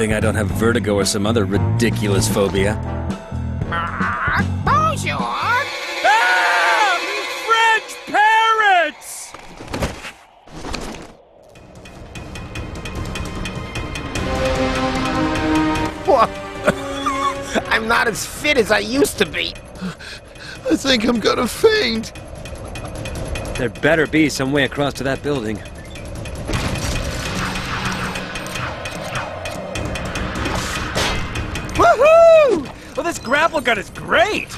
thing I don't have vertigo or some other ridiculous phobia. Bonjour! Ah! French parrots! What? I'm not as fit as I used to be. I think I'm gonna faint. There better be some way across to that building. This grapple gun is great!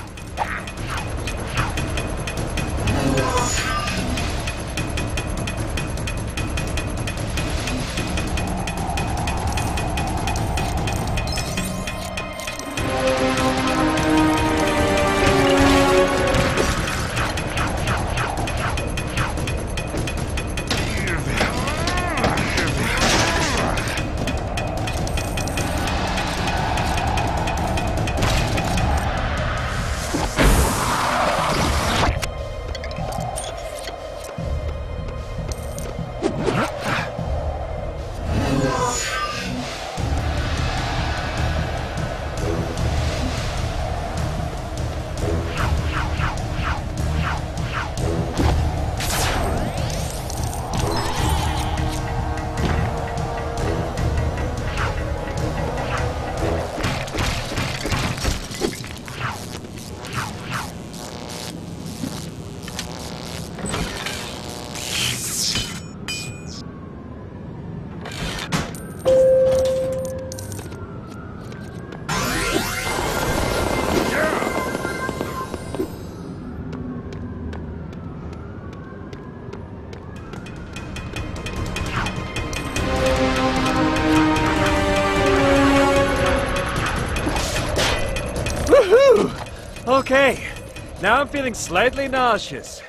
Okay, now I'm feeling slightly nauseous.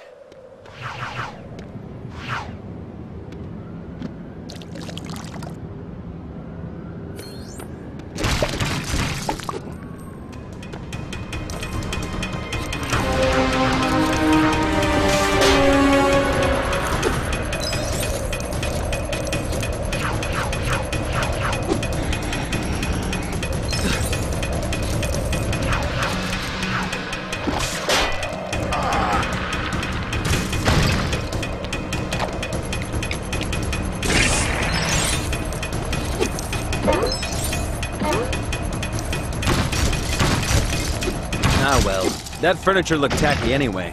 Ah well, that furniture looked tacky anyway.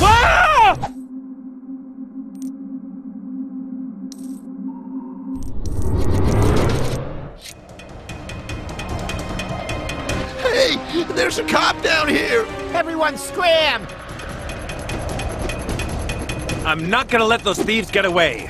Ah! Hey, there's a cop down here. Everyone scram! I'm not gonna let those thieves get away.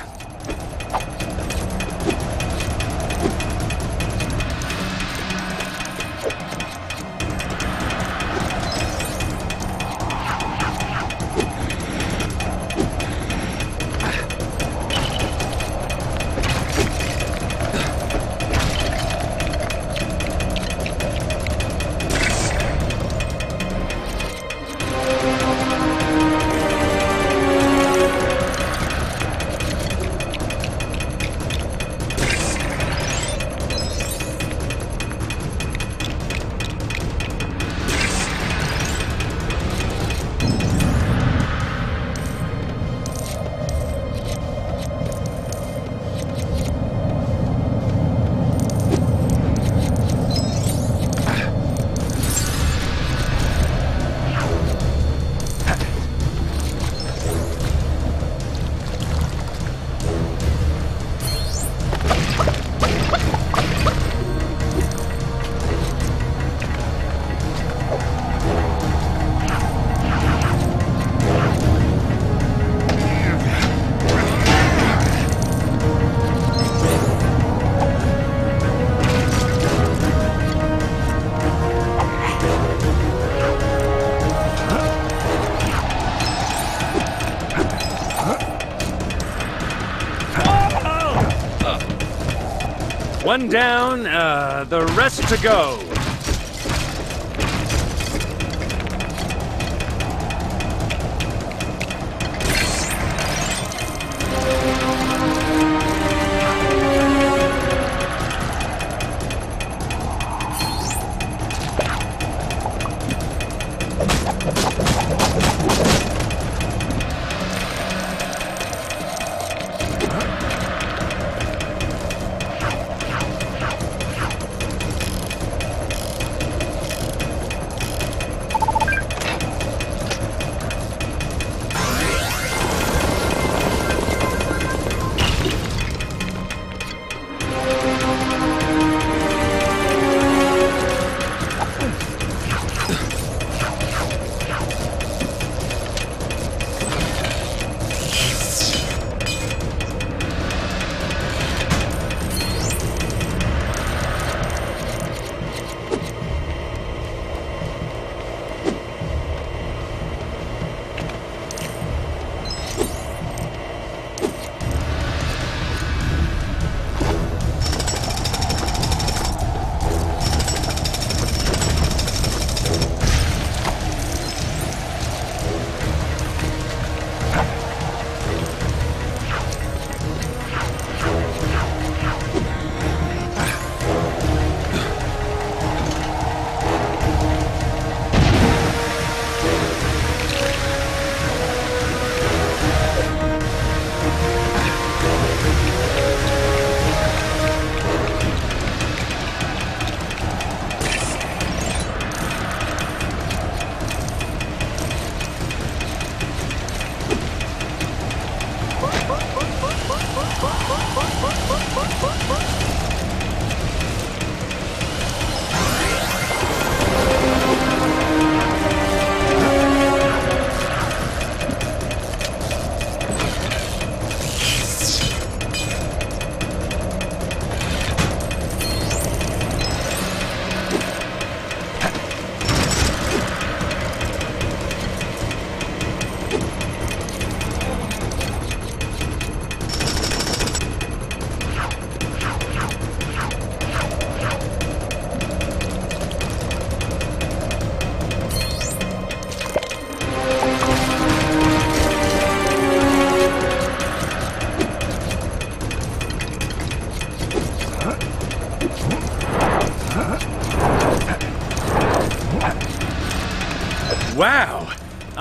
One down, uh, the rest to go.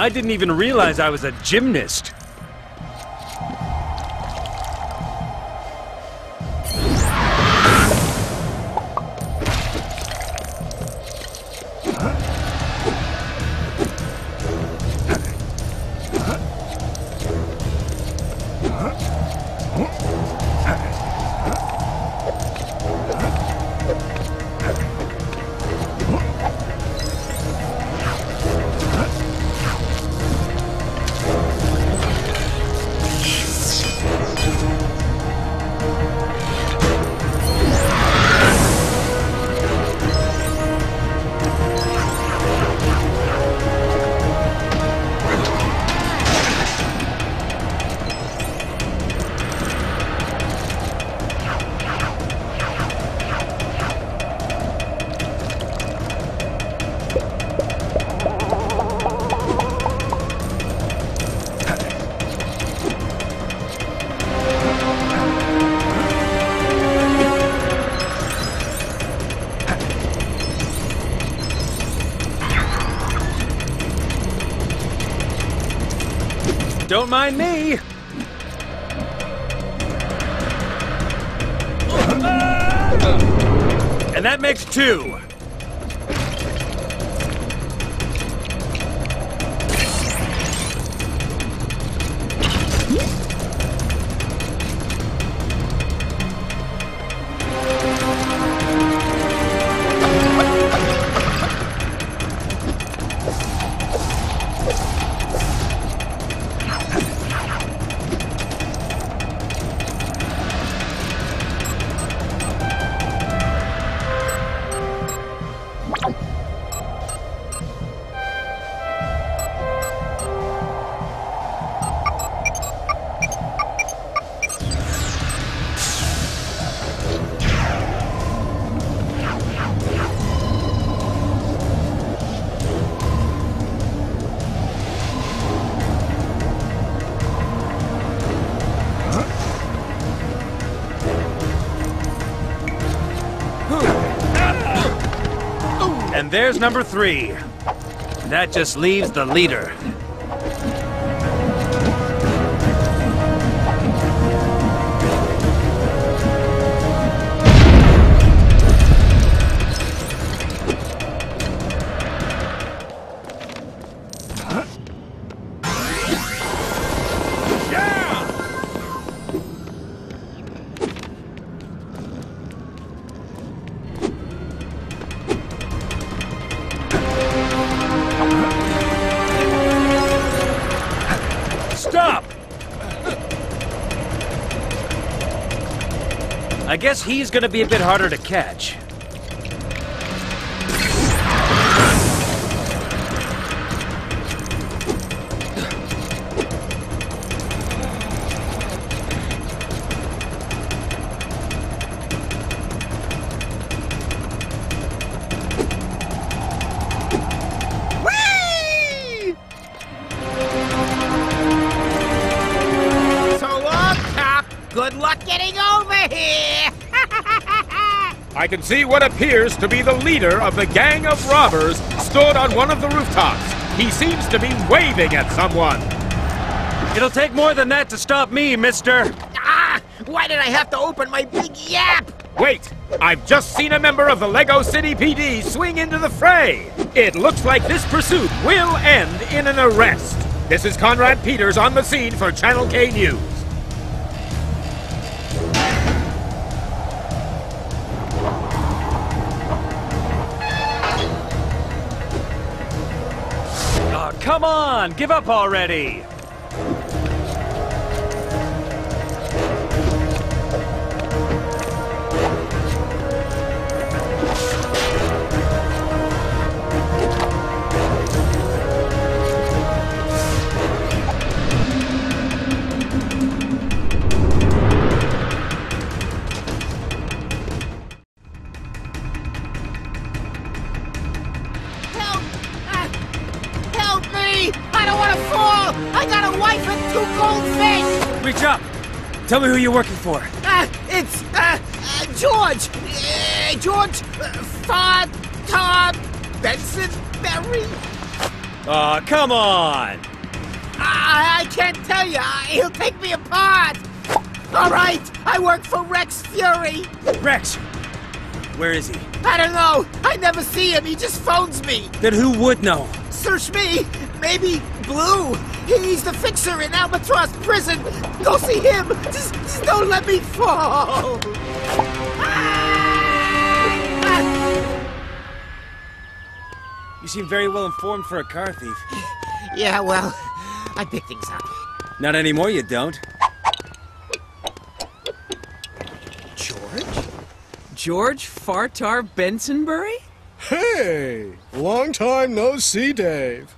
I didn't even realize I was a gymnast. Don't mind me. And there's number three. That just leaves the leader. Guess he's gonna be a bit harder to catch. I can see what appears to be the leader of the gang of robbers stood on one of the rooftops. He seems to be waving at someone. It'll take more than that to stop me, mister. ah! Why did I have to open my big yap? Wait, I've just seen a member of the Lego City PD swing into the fray. It looks like this pursuit will end in an arrest. This is Conrad Peters on the scene for Channel K News. Come on, give up already. I don't want to fall! I got a wife and two goldfish! Reach up. Tell me who you're working for. Ah, it's uh, uh, George. Uh, George uh, Fod Todd Benson Berry. Aw, come on! I, I can't tell you. He'll take me apart. All right, I work for Rex Fury. Rex! Where is he? I don't know. I never see him. He just phones me. Then who would know? Search me. Maybe Blue. He's the fixer in Albatross prison. Go see him. Just, just don't let me fall. You seem very well informed for a car thief. Yeah, well, I pick things up. Not anymore, you don't. George? George Fartar Bensonbury? Hey! Long time no see, Dave.